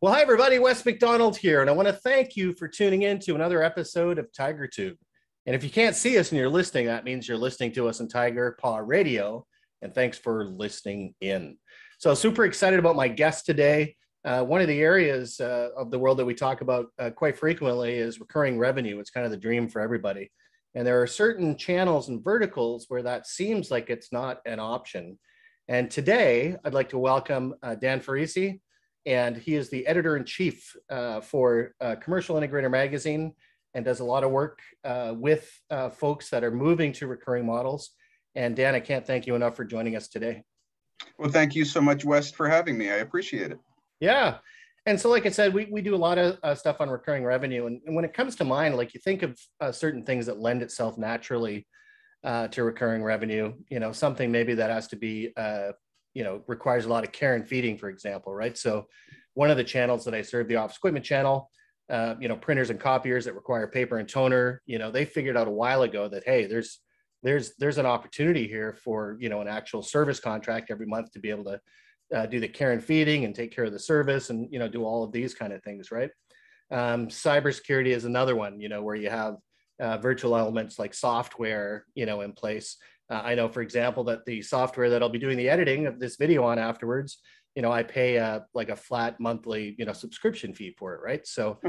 Well, hi, everybody. Wes McDonald here, and I want to thank you for tuning in to another episode of Tiger Tube. And if you can't see us and you're listening, that means you're listening to us on Tigerpaw Radio. And thanks for listening in. So, super excited about my guest today. Uh, one of the areas uh, of the world that we talk about uh, quite frequently is recurring revenue. It's kind of the dream for everybody. And there are certain channels and verticals where that seems like it's not an option. And today, I'd like to welcome uh, Dan Ferrisi and he is the editor in chief uh, for uh, Commercial Integrator Magazine and does a lot of work uh, with uh, folks that are moving to recurring models. And Dan, I can't thank you enough for joining us today. Well, thank you so much, Wes, for having me. I appreciate it. Yeah. And so, like I said, we, we do a lot of uh, stuff on recurring revenue. And, and, when it comes to mind, like you think of uh, certain things that lend itself naturally to recurring revenue, you know, something maybe that has to be you know requires a lot of care and feeding for example right? So one of the channels that i serve the office equipment channel uh, you know printers and copiers that require paper and toner you know they figured out a while ago that hey there's there's there's an opportunity here for you know an actual service contract every month to be able to uh, do the care and feeding and take care of the service and you know do all of these kind of things right? Um, cybersecurity is another one you know where you have uh, virtual elements like software you know in place uh, I know, for example, that the software that I'll be doing the editing of this video on afterwards, you know, I pay a, like a flat monthly, you know, subscription fee for it, right? So,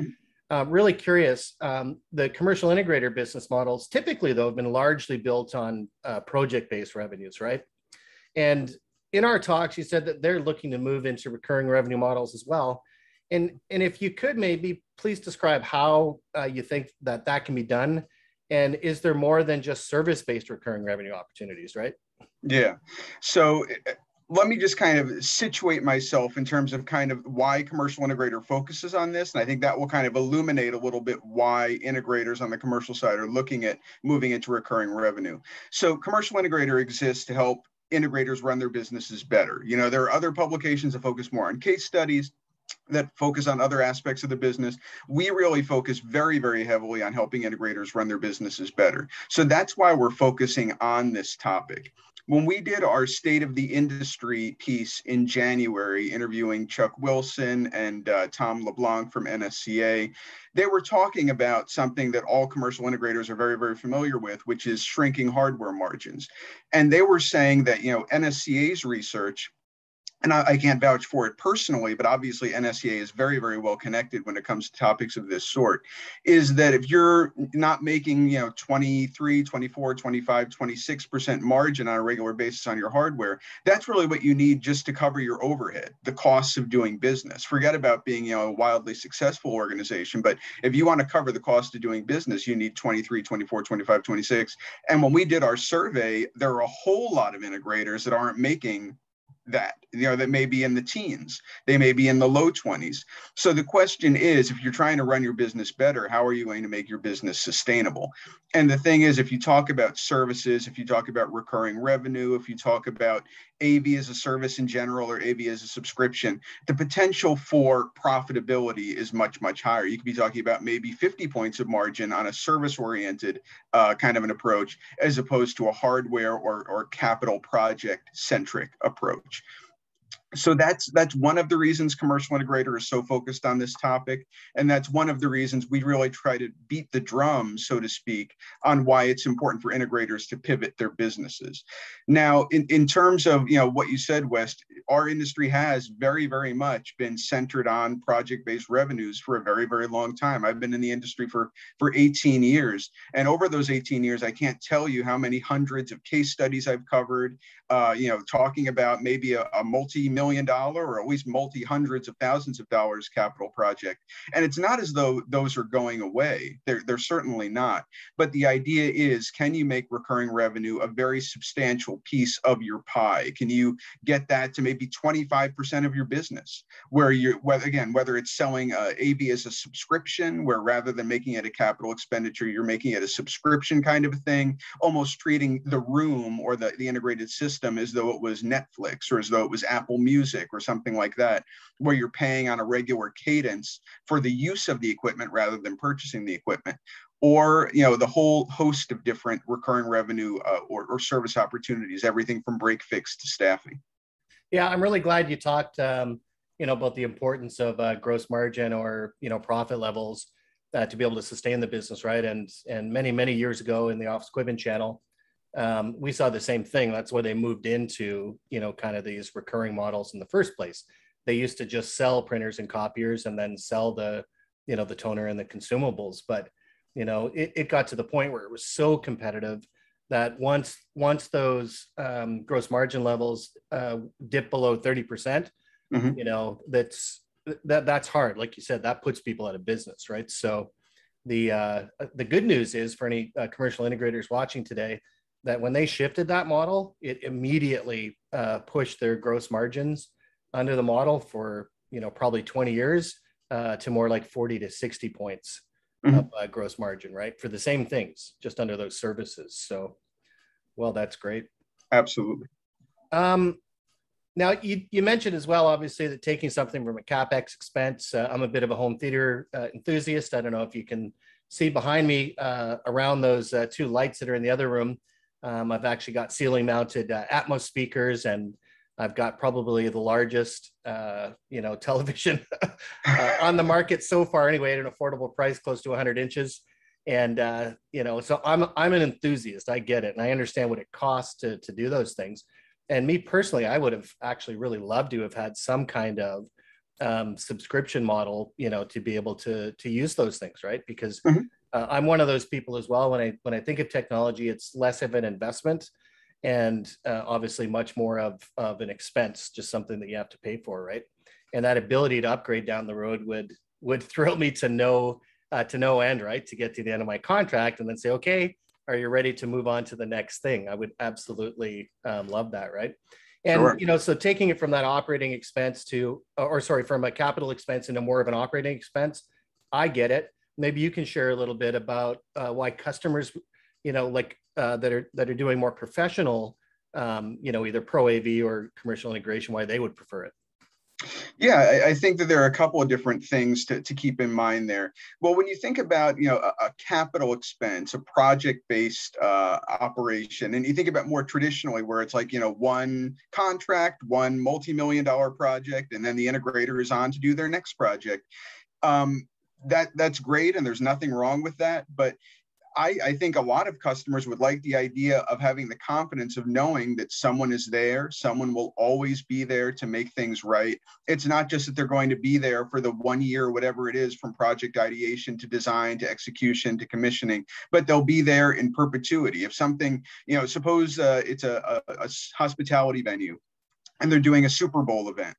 uh, really curious. Um, the commercial integrator business models typically, though, have been largely built on uh, project-based revenues, right? And in our talks, you said that they're looking to move into recurring revenue models as well. And and if you could maybe please describe how uh, you think that that can be done and is there more than just service based recurring revenue opportunities right? Yeah. So eh, let me just kind of situate myself in terms of kind of why commercial integrator focuses on this and i think that will kind of illuminate a little bit why integrators on the commercial side are looking at moving into recurring revenue. So commercial integrator exists to help integrators run their businesses better. You know there are other publications that focus more on case studies that focus on other aspects of the business. We really focus very, very heavily on helping integrators run their businesses better. So that's why we're focusing on this topic. When we did our state of the industry piece in January, interviewing Chuck Wilson and uh, Tom LeBlanc from NSCA, they were talking about something that all commercial integrators are very, very familiar with, which is shrinking hardware margins. And they were saying that, you know, NSCA's research and I, I, can't vouch for it personally, but obviously NSCA is very, very well connected when it comes to topics of this sort, is that if you're not making, you know, 23, 24, 25, 26% margin on a regular basis on your hardware, that's really what you need just to cover your overhead, the costs of doing business. Forget about being, you know, a wildly successful organization, but if you want to cover the cost of doing business, you need 23, 24, 25, 26. And when we did our survey, there are a whole lot of integrators that aren't making that you know that may be in the teens they may be in the low 20s so the question is if you're trying to run your business better how are you going to make your business sustainable? And the thing is if you talk about services if you talk about recurring revenue if you talk about av as a service in general or av as a subscription the potential for profitability is much much higher. You could be talking about maybe 50 points of margin on a service oriented uh, kind of an approach as opposed to a hardware or, or capital project centric approach so that's that's one of the reasons commercial integrator is so focused on this topic. And that's one of the reasons we really try to beat the drum so to speak on why it's important for integrators to pivot their businesses. Now in, in terms of you know what you said Wes our industry has very very much been centered on project based revenues for a very very long time. I've been in the industry for for 18 years. And over those 18 years i can't tell you how many hundreds of case studies i've covered uh, you know talking about maybe a, a multi-million million dollar or at least multi hundreds of thousands of dollars capital project. And it's not as though those are going away. They're, they're certainly not. But the idea is can you make recurring revenue a very substantial piece of your pie? Can you get that to maybe 25% of your business where you're, again, whether it's selling uh, AV as a subscription, where rather than making it a capital expenditure, you're making it a subscription kind of a thing, almost treating the room or the, the integrated system as though it was Netflix or as though it was Apple Music music or something like that, where you're paying on a regular cadence for the use of the equipment rather than purchasing the equipment or you know the whole host of different recurring revenue uh, or, or, service opportunities everything from break fix to staffing yeah i'm really glad you talked um, you know, about the importance of uh, gross margin or you know profit levels uh, to be able to sustain the business, right? And and many many years ago in the office equipment channel, um, we saw the same thing. That's why they moved into you know kind of these recurring models in the first place. They used to just sell printers and copiers and then sell the you know the toner and the consumables, but you know it, it got to the point where it was so competitive that once once those um, gross margin levels uh, dip below 30 percent mm-hmm. you know that's that that's hard like you said that puts people out of business right so the uh, the good news is for any uh, commercial integrators watching today that when they shifted that model it immediately uh, pushed their gross margins under the model for you know probably 20 years uh, to more like 40 to 60 points mm-hmm. of uh, gross margin right for the same things just under those services so well that's great absolutely um, now, you, you mentioned as well, obviously, that taking something from a capex expense. Uh, I'm a bit of a home theater uh, enthusiast. I don't know if you can see behind me uh, around those uh, two lights that are in the other room. Um, I've actually got ceiling mounted uh, Atmos speakers, and I've got probably the largest, uh, you know, television on the market so far. Anyway, at an affordable price, close to 100 inches. And you know, so I'm I'm an enthusiast. I get it, and I understand what it costs to to do those things and me personally, I would have actually really loved to have had some kind of um, subscription model, you know, to be able to to use those things, right? Because mm-hmm. Uh, I'm one of those people as well. When I when I think of technology, it's less of an investment, and uh, obviously much more of of an expense, just something that you have to pay for, right? And that ability to upgrade down the road would would thrill me to know uh, to no end, right? To get to the end of my contract and then say, okay, are you ready to move on to the next thing? I would absolutely um, love that, right? And sure. you know, so taking it from that operating expense to, or sorry, from a capital expense into more of an operating expense, I get it. Maybe you can share a little bit about uh, why customers, you know, like uh, that are that are doing more professional, um, you know, either pro AV or commercial integration, why they would prefer it. Yeah, I, I, think that there are a couple of different things to, to keep in mind there. Well, when you think about you know a, a capital expense, a project-based uh, operation, and you think about more traditionally where it's like you know one contract, one multi-million dollar project, and then the integrator is on to do their next project. Um, that that's great, and there's nothing wrong with that. But I, I, think a lot of customers would like the idea of having the confidence of knowing that someone is there, someone will always be there to make things right. It's not just that they're going to be there for the one year, whatever it is, from project ideation to design to execution to commissioning, but they'll be there in perpetuity. If something, you know, suppose uh, it's a, a, a hospitality venue and they're doing a Super Bowl event,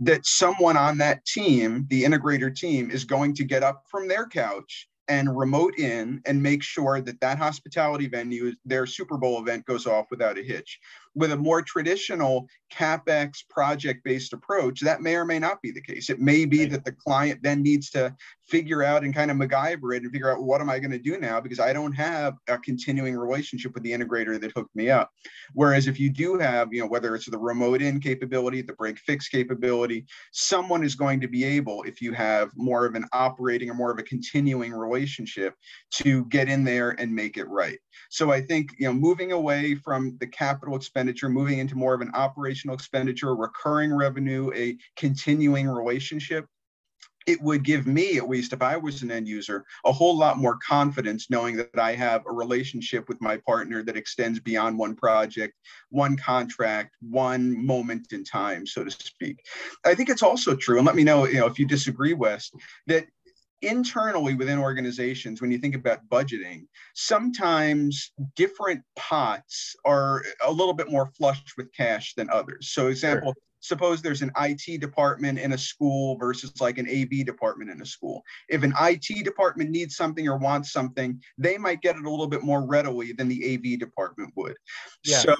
that someone on that team, the integrator team, is going to get up from their couch and remote in and make sure that that hospitality venue, their Super Bowl event goes off without a hitch. With a more traditional CapEx project based approach, that may or may not be the case. It may be right. that the client then needs to figure out and kind of MacGyver it and figure out what am I going to do now because I don't have a continuing relationship with the integrator that hooked me up. Whereas if you do have, you know, whether it's the remote in capability, the break fix capability, someone is going to be able, if you have more of an operating or more of a continuing relationship, to get in there and make it right. So I think, you know, moving away from the capital expenditure, moving into more of an operational expenditure, recurring revenue, a continuing relationship it would give me, at least if I was an end user, a whole lot more confidence knowing that I have a relationship with my partner that extends beyond one project, one contract, one moment in time, so to speak. I think it's also true, and let me know, you know, if you disagree, Wes, that internally within organizations when you think about budgeting sometimes different pots are a little bit more flushed with cash than others so example sure suppose there's an IT department in a school versus like an AV department in a school. If an IT department needs something or wants something, they might get it a little bit more readily than the AV department would. Yeah. So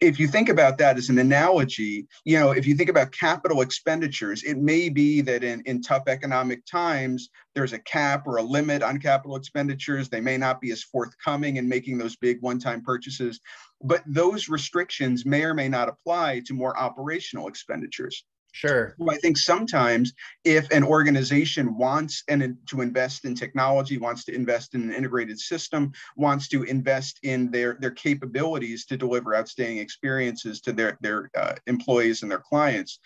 if you think about that as an analogy, you know, if you think about capital expenditures, it may be that in, in tough economic times, there's a cap or a limit on capital expenditures. They may not be as forthcoming in making those big one time purchases, but those restrictions may or may not apply to more operational expenditures. Sure. Well, I think sometimes if an organization wants and to invest in technology, wants to invest in an integrated system, wants to invest in their their capabilities to deliver outstanding experiences to their their uh, employees and their clients,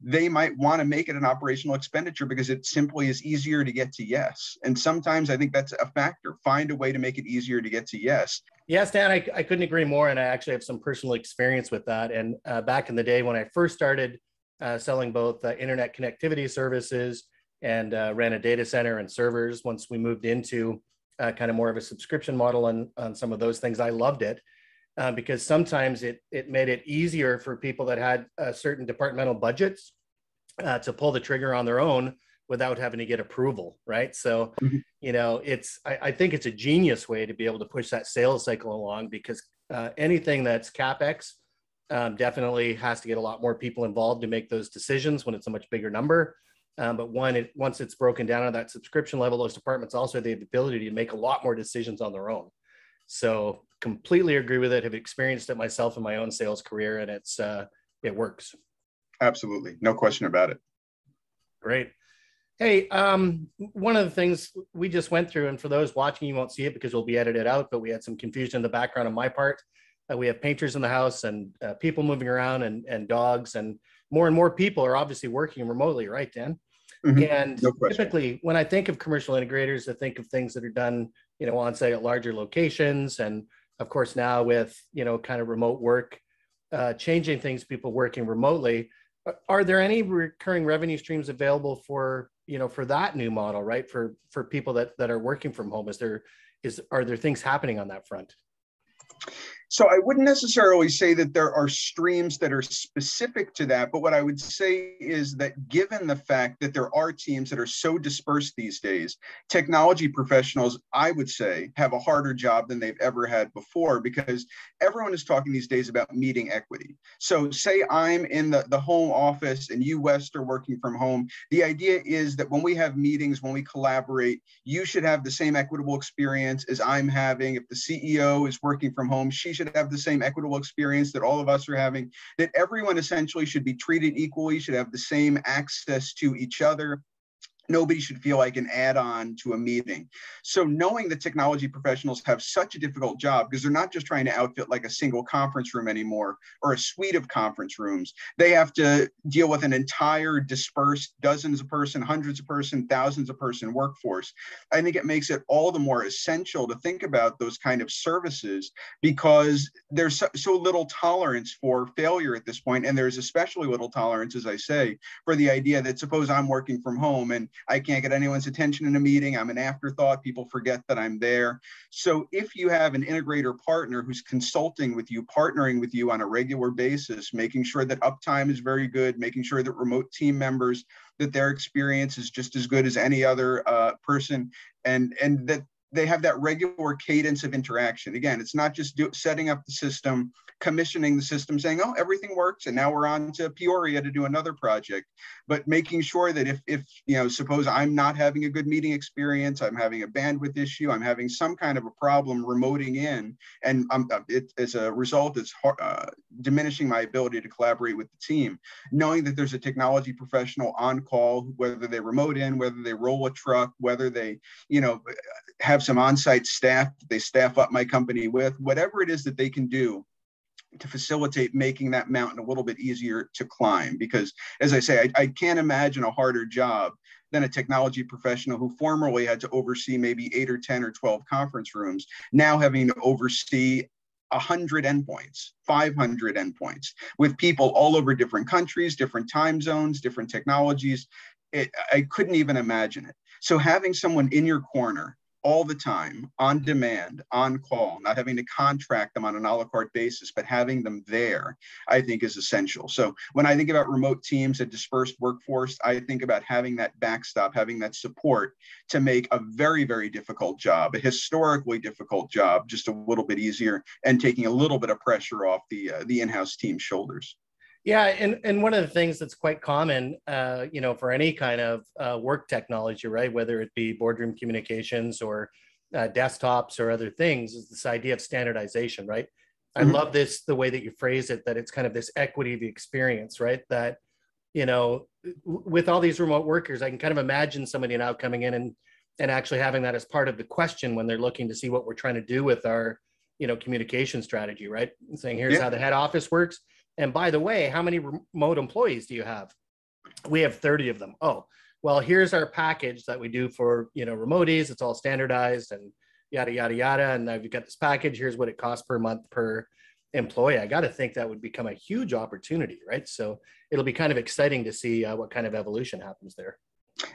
they might want to make it an operational expenditure because it simply is easier to get to yes. And sometimes I think that's a factor. Find a way to make it easier to get to yes. Yes, Dan, I, I couldn't agree more. And I actually have some personal experience with that. And uh, back in the day when I first started selling both uh, internet connectivity services and uh, ran a data center and servers, once we moved into uh, kind of more of a subscription model on, on some of those things, I loved it. Uh, because sometimes it it made it easier for people that had uh, certain departmental budgets uh, to pull the trigger on their own without having to get approval, right? So, mm-hmm. you know, it's I, I, think it's a genius way to be able to push that sales cycle along because uh, anything that's capex um, definitely has to get a lot more people involved to make those decisions when it's a much bigger number. Um, but one, it, once it's broken down on that subscription level, those departments also have the ability to make a lot more decisions on their own. So completely agree with it. Have experienced it myself in my own sales career, and it's uh, it works. Absolutely, no question about it. Great. Hey, um, one of the things we just went through, and for those watching, you won't see it because we'll be edited out, but we had some confusion in the background on my part. Uh, we have painters in the house and uh, people moving around and, and dogs, and more and more people are obviously working remotely, right, Dan? Mm-hmm. And no typically, when I think of commercial integrators, I think of things that are done, you know, on site at larger locations, and of course now with you know kind of remote work, uh, changing things, people working remotely. Are there any recurring revenue streams available for you know for that new model, right? For for people that that are working from home, is there is are there things happening on that front? So I wouldn't necessarily say that there are streams that are specific to that, but what I would say is that given the fact that there are teams that are so dispersed these days, technology professionals, I would say, have a harder job than they've ever had before because everyone is talking these days about meeting equity. So say I'm in the, the home office and you, Wes, are working from home. The idea is that when we have meetings, when we collaborate, you should have the same equitable experience as I'm having. If the CEO is working from home, she should have the same equitable experience that all of us are having, that everyone essentially should be treated equally, should have the same access to each other, nobody should feel like an add-on to a meeting. So knowing that technology professionals have such a difficult job because they're not just trying to outfit like a single conference room anymore or a suite of conference rooms. They have to deal with an entire dispersed dozens of person, hundreds of person, thousands of person workforce. I think it makes it all the more essential to think about those kind of services because there's so, so little tolerance for failure at this point and there's especially little tolerance as I say for the idea that suppose I'm working from home and I can't get anyone's attention in a meeting. I'm an afterthought. People forget that I'm there. So if you have an integrator partner who's consulting with you, partnering with you on a regular basis, making sure that uptime is very good, making sure that remote team members that their experience is just as good as any other uh, person, and and that they have that regular cadence of interaction. Again, it's not just do, setting up the system, commissioning the system, saying, "Oh, everything works," and now we're on to Peoria to do another project. But making sure that if, if you know, suppose I'm not having a good meeting experience, I'm having a bandwidth issue, I'm having some kind of a problem remoting in, and I'm, uh, it, as a result, it's uh, diminishing my ability to collaborate with the team. Knowing that there's a technology professional on call, whether they remote in, whether they roll a truck, whether they, you know, have some on-site staff that they staff up my company with, whatever it is that they can do to facilitate making that mountain a little bit easier to climb. Because as I say, I, I can't imagine a harder job than a technology professional who formerly had to oversee maybe eight or 10 or 12 conference rooms, now having to oversee 100 endpoints, 500 endpoints with people all over different countries, different time zones, different technologies. It, I couldn't even imagine it. So having someone in your corner all the time, on demand, on call, not having to contract them on an a la carte basis, but having them there, I think is essential. So when I think about remote teams, a dispersed workforce, I think about having that backstop, having that support to make a very, very difficult job, a historically difficult job, just a little bit easier and taking a little bit of pressure off the, uh, the in-house team's shoulders. Yeah, and, and one of the things that's quite common, uh, you know, for any kind of uh, work technology, right, whether it be boardroom communications or uh, desktops or other things, is this idea of standardization, right? Mm-hmm. I love this the way that you phrase it, that it's kind of this equity of the experience, right? That you know, with all these remote workers, I can kind of imagine somebody now coming in and and actually having that as part of the question when they're looking to see what we're trying to do with our, you know, communication strategy, right? And saying here's yeah. how the head office works. And by the way, how many remote employees do you have? We have 30 of them. Oh, well, here's our package that we do for, you know, remotees. It's all standardized and yada, yada, yada. And you've got this package. Here's what it costs per month per employee. I got to think that would become a huge opportunity, right? So it'll be kind of exciting to see uh, what kind of evolution happens there.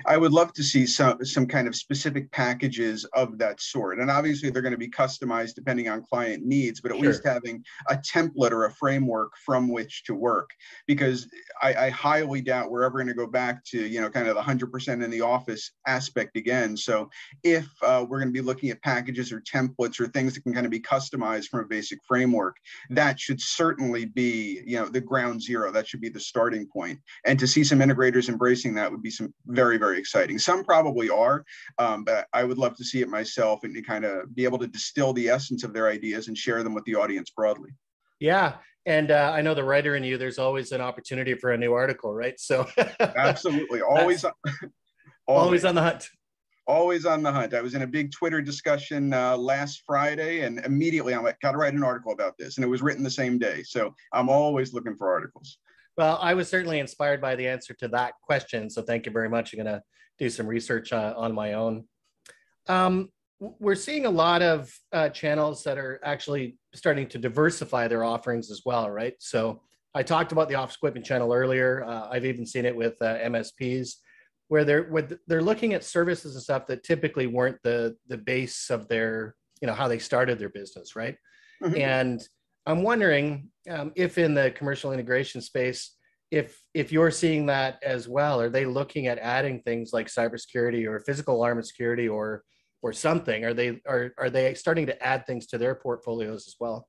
I would love to see some some kind of specific packages of that sort. And obviously they're going to be customized depending on client needs, but at sure. least having a template or a framework from which to work. Because I, I highly doubt we're ever going to go back to, you know, kind of the 100% in the office aspect again. So if uh, we're going to be looking at packages or templates or things that can kind of be customized from a basic framework, that should certainly be, you know, the ground zero. That should be the starting point. And to see some integrators embracing that would be some very very, very exciting. Some probably are, um, but I would love to see it myself and to kind of be able to distill the essence of their ideas and share them with the audience broadly. Yeah. And uh, I know the writer in you, there's always an opportunity for a new article, right? So absolutely. Always, always, always on the hunt always on the hunt. I was in a big Twitter discussion uh, last Friday, and immediately I'm like, got to write an article about this, and it was written the same day. So I'm always looking for articles. Well, I was certainly inspired by the answer to that question. So thank you very much. I'm going to do some research uh, on my own. Um, we're seeing a lot of uh, channels that are actually starting to diversify their offerings as well, right? So I talked about the office equipment channel earlier. Uh, I've even seen it with uh, MSPs where they're where they're looking at services and stuff that typically weren't the the base of their you know how they started their business, right? Mm-hmm. And I'm wondering um, if in the commercial integration space, if if you're seeing that as well, are they looking at adding things like cybersecurity or physical alarm and security or or something? Are they are are they starting to add things to their portfolios as well?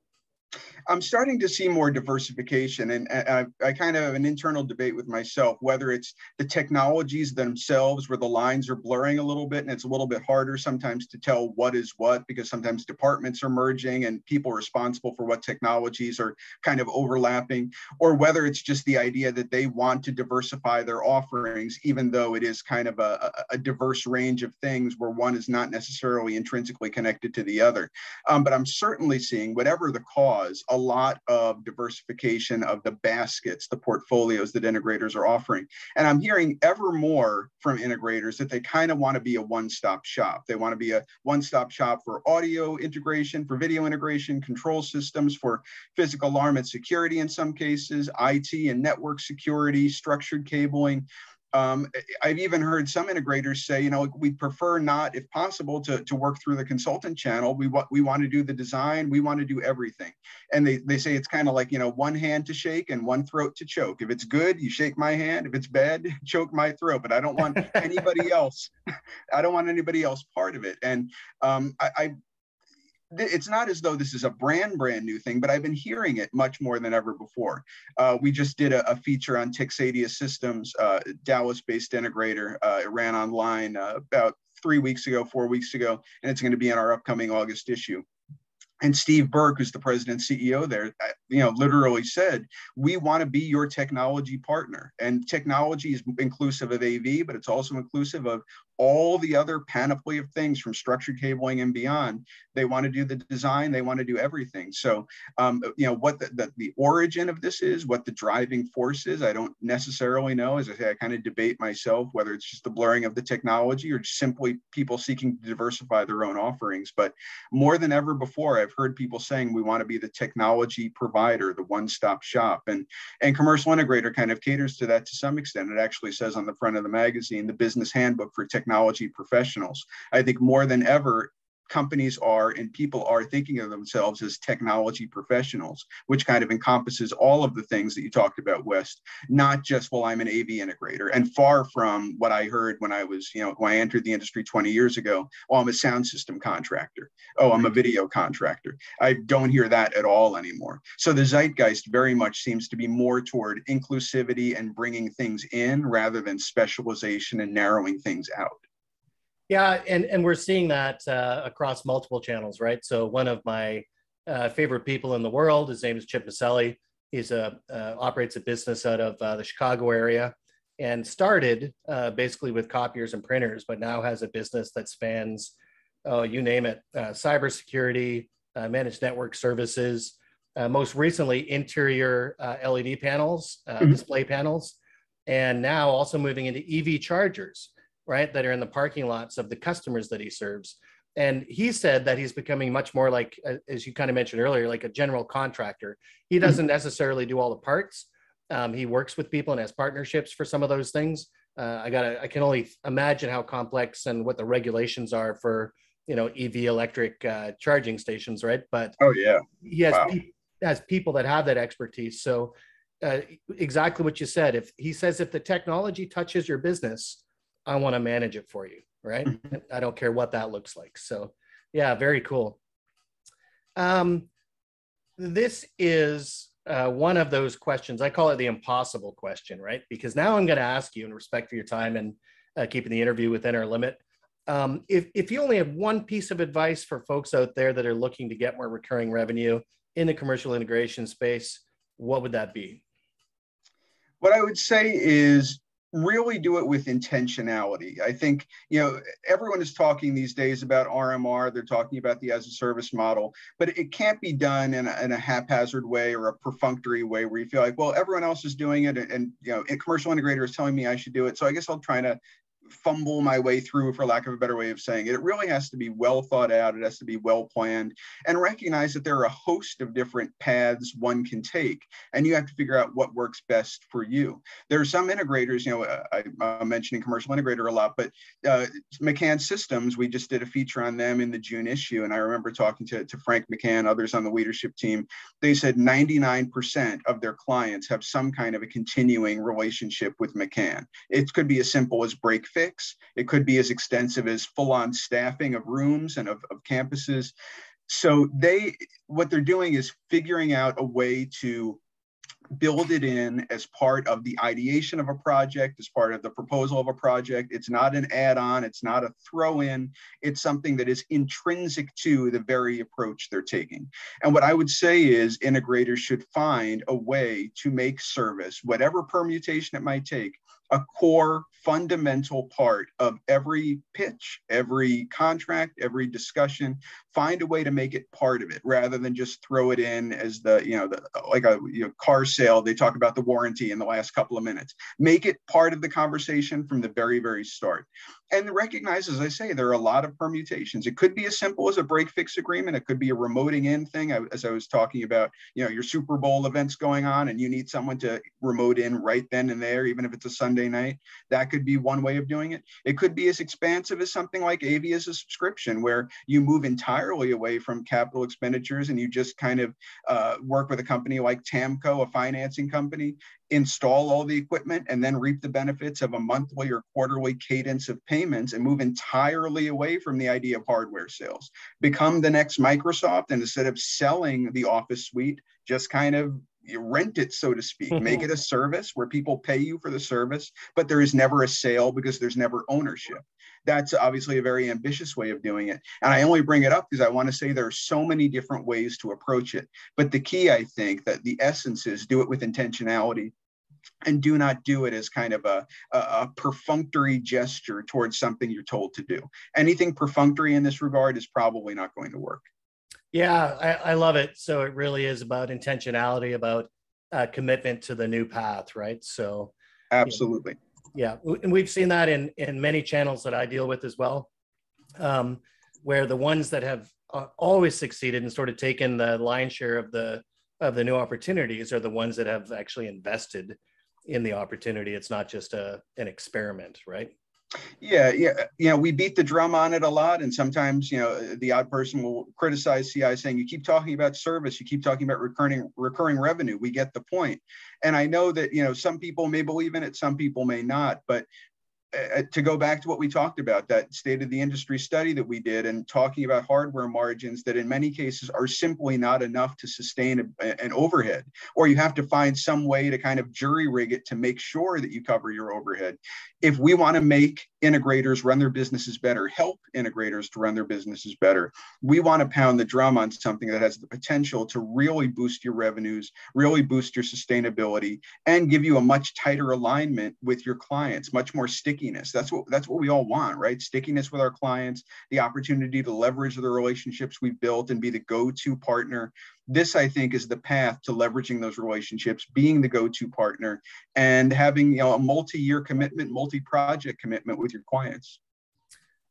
I'm starting to see more diversification, and I, I, kind of have an internal debate with myself whether it's the technologies themselves where the lines are blurring a little bit, and it's a little bit harder sometimes to tell what is what because sometimes departments are merging and people responsible for what technologies are kind of overlapping, or whether it's just the idea that they want to diversify their offerings, even though it is kind of a, a diverse range of things where one is not necessarily intrinsically connected to the other. Um, but I'm certainly seeing whatever the cause a lot of diversification of the baskets, the portfolios that integrators are offering. And I'm hearing ever more from integrators that they kind of want to be a one stop shop. They want to be a one stop shop for audio integration, for video integration, control systems, for physical alarm and security in some cases, IT and network security, structured cabling. Um, I've even heard some integrators say, you know, we prefer not, if possible, to, to work through the consultant channel. We want we want to do the design, we want to do everything. And they, they say it's kind of like, you know, one hand to shake and one throat to choke. If it's good, you shake my hand. If it's bad, choke my throat. But I don't want anybody else. I don't want anybody else part of it. And um, I, I it's not as though this is a brand brand new thing, but I've been hearing it much more than ever before. Uh, we just did a, a feature on Texadia Systems, uh, Dallas-based integrator. Uh, it ran online uh, about three weeks ago, four weeks ago, and it's going to be in our upcoming August issue and Steve Burke, who's the president CEO there, uh, you know, literally said, "We want to be your technology partner." And technology is inclusive of AV, but it's also inclusive of all the other panoply of things from structured cabling and beyond. They want to do the design, they want to do everything. So, um, you know, what the, the, the, origin of this is, what the driving force is, I don't necessarily know. As I say, I kind of debate myself whether it's just the blurring of the technology or simply people seeking to diversify their own offerings. But more than ever before, I've heard people saying we want to be the technology provider, the one-stop shop. And, and Commercial Integrator kind of caters to that to some extent. It actually says on the front of the magazine, the business handbook for technology technology professionals. I think more than ever, companies are and people are thinking of themselves as technology professionals, which kind of encompasses all of the things that you talked about, Wes, not just, well, I'm an AV integrator. And far from what I heard when I was, you know, when I entered the industry 20 years ago, oh, I'm a sound system contractor. Oh, I'm a video contractor. I don't hear that at all anymore. So the zeitgeist very much seems to be more toward inclusivity and bringing things in rather than specialization and narrowing things out. Yeah, and and we're seeing that uh, across multiple channels, right? So one of my uh, favorite people in the world, his name is Chip Maselli. He's a uh, operates a business out of uh, the Chicago area, and started uh, basically with copiers and printers, but now has a business that spans, oh, you name it, uh, cybersecurity, uh, managed network services, uh, most recently interior uh, LED panels, uh, mm-hmm. display panels, and now also moving into EV chargers, right, that are in the parking lots of the customers that he serves. And he said that he's becoming much more like, as you kind of mentioned earlier, like a general contractor. He mm-hmm. doesn't necessarily do all the parts, um, he works with people and has partnerships for some of those things. Uh, I got I can only imagine how complex and what the regulations are for you know EV electric uh, charging stations, right? But oh yeah, he has wow. pe- has people that have that expertise. So uh, exactly what you said. If he says if the technology touches your business, I want to manage it for you, right? Mm-hmm. I don't care what that looks like. So yeah, very cool. Um, this is uh, one of those questions. I call it the impossible question, right? Because now I'm going to ask you, in respect for your time and uh, keeping the interview within our limit, um, if, if you only have one piece of advice for folks out there that are looking to get more recurring revenue in the commercial integration space, what would that be? What I would say is really do it with intentionality. I think, you know, everyone is talking these days about RMR, they're talking about the as a service model, but it can't be done in a, in a haphazard way or a perfunctory way where you feel like, well, everyone else is doing it and, and you know, a commercial integrator is telling me I should do it. So I guess I'll try to fumble my way through, for lack of a better way of saying it. It really has to be well thought out. It has to be well planned and recognize that there are a host of different paths one can take. And you have to figure out what works best for you. There are some integrators, you know, I, am mentioning commercial integrator a lot, but uh, McCann Systems, we just did a feature on them in the June issue. And I remember talking to, to Frank McCann, others on the leadership team. They said 99% of their clients have some kind of a continuing relationship with McCann. It could be as simple as break fix. It could be as extensive as full on staffing of rooms and of, of campuses. So they, what they're doing is figuring out a way to build it in as part of the ideation of a project, as part of the proposal of a project. It's not an add on, it's not a throw in, it's something that is intrinsic to the very approach they're taking. And what I would say is integrators should find a way to make service, whatever permutation it might take, a core fundamental part of every pitch, every contract, every discussion. Find a way to make it part of it rather than just throw it in as the, you know, the, like a you know, car sale. They talk about the warranty in the last couple of minutes. Make it part of the conversation from the very, very start. And recognize, as I say, there are a lot of permutations. It could be as simple as a break fix agreement. It could be a remoting in thing, as I was talking about, you know, your Super Bowl events going on and you need someone to remote in right then and there, even if it's a Sunday night. That could be one way of doing it. It could be as expansive as something like AV as a subscription, where you move entirely away from capital expenditures and you just kind of uh, work with a company like Tamco, a financing company, install all the equipment and then reap the benefits of a monthly or quarterly cadence of payments and move entirely away from the idea of hardware sales. Become the next Microsoft and instead of selling the office suite, just kind of you rent it, so to speak, make it a service where people pay you for the service, but there is never a sale because there's never ownership. That's obviously a very ambitious way of doing it. And I only bring it up because I want to say there are so many different ways to approach it. But the key, I think, that the essence is do it with intentionality and do not do it as kind of a, a, a, perfunctory gesture towards something you're told to do. Anything perfunctory in this regard is probably not going to work. Yeah, I, I love it. So it really is about intentionality, about uh, commitment to the new path, right? So absolutely. Yeah, and we've seen that in in many channels that I deal with as well, um, where the ones that have uh, always succeeded and sort of taken the lion's share of the of the new opportunities are the ones that have actually invested in the opportunity. It's not just a an experiment, right? Yeah, yeah, you know, we beat the drum on it a lot, and sometimes you know the odd person will criticize CI saying you keep talking about service, you keep talking about recurring recurring revenue. We get the point, and I know that you know some people may believe in it, some people may not, but uh, to go back to what we talked about, that state of the industry study that we did, and talking about hardware margins that in many cases are simply not enough to sustain a, an overhead, or you have to find some way to kind of jury rig it to make sure that you cover your overhead. If we want to make integrators run their businesses better, help integrators to run their businesses better, we want to pound the drum on something that has the potential to really boost your revenues, really boost your sustainability, and give you a much tighter alignment with your clients, much more stickiness. That's what that's what we all want, right? Stickiness with our clients, the opportunity to leverage the relationships we've built and be the go-to partner. This, I think, is the path to leveraging those relationships, being the go-to partner, and having you know a multi-year commitment, multi-project commitment with your clients.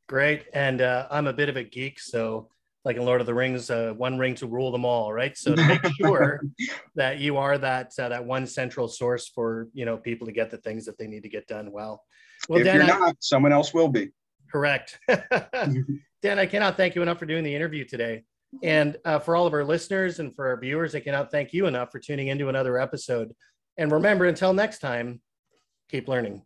Great, and uh, I'm a bit of a geek, so like in Lord of the Rings, uh, one ring to rule them all, right? So to make sure that you are that uh, that one central source for you know people to get the things that they need to get done well. Well, if Dan, you're not, someone else will be. Correct. Dan, I cannot thank you enough for doing the interview today. And uh, for all of our listeners and for our viewers, I cannot thank you enough for tuning into another episode. And remember, until next time, keep learning.